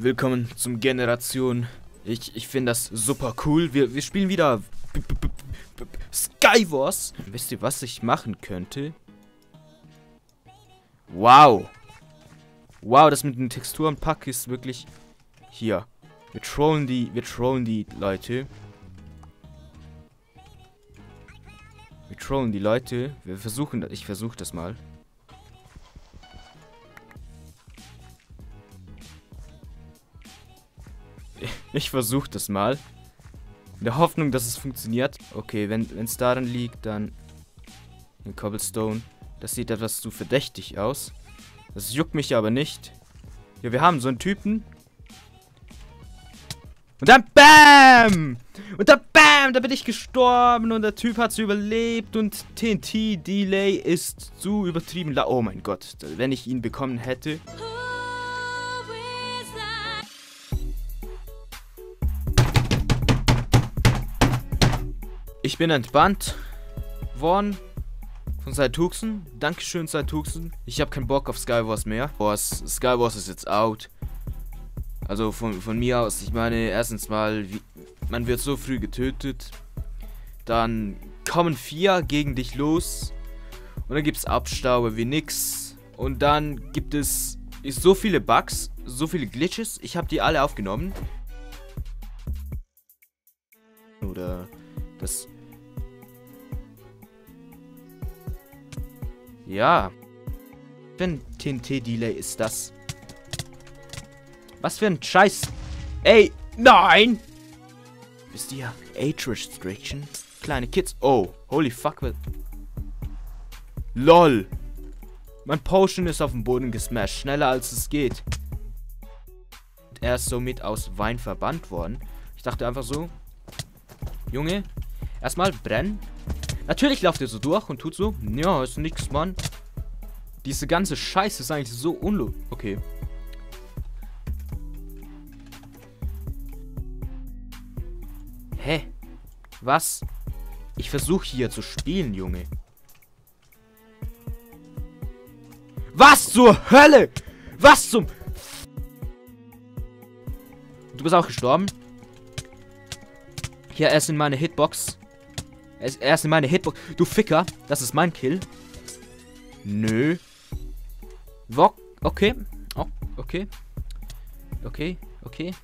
Willkommen zum Generation. Ich, ich finde das super cool. Wir, wir spielen wieder B -B -B Skywars. Wisst ihr, was ich machen könnte? Wow. Wow, das mit den Texturenpack ist wirklich... Hier. Wir trollen die, wir trollen die Leute. Wir trollen die Leute. Wir versuchen, ich versuche das mal. Ich versuche das mal. In der Hoffnung, dass es funktioniert. Okay, wenn es daran liegt, dann... In Cobblestone. Das sieht etwas zu verdächtig aus. Das juckt mich aber nicht. Ja, wir haben so einen Typen. Und dann BAM! Und dann BAM! Da bin ich gestorben und der Typ hat es überlebt und TNT-Delay ist zu übertrieben. Oh mein Gott, wenn ich ihn bekommen hätte. Ich bin entbannt worden von Saituxen. Dankeschön, Saituxen. Ich habe keinen Bock auf Skywars mehr. Boah, Skywars ist jetzt out. Also von, von mir aus, ich meine, erstens mal, wie, man wird so früh getötet. Dann kommen vier gegen dich los. Und dann gibt es Abstaube wie nix. Und dann gibt es so viele Bugs, so viele Glitches. Ich habe die alle aufgenommen. Oder das Ja. Wenn TNT-Delay ist das. Was für ein Scheiß. Ey, nein! Wisst ihr, Age Restriction? Kleine Kids. Oh, holy fuck. LOL. Mein Potion ist auf den Boden gesmashed. Schneller als es geht. Er ist somit aus Wein verbannt worden. Ich dachte einfach so. Junge, erstmal brennen. Natürlich lauft ihr so durch und tut so. Ja, ist nix, Mann. Diese ganze Scheiße ist eigentlich so unlo... Okay. Hä? Was? Ich versuche hier zu spielen, Junge. Was zur Hölle? Was zum... Du bist auch gestorben? Hier, er ist in meine Hitbox. Er ist, in meine Hitbox. Du Ficker, das ist mein Kill. Nö. Wok, okay. Oh, okay. Okay, okay.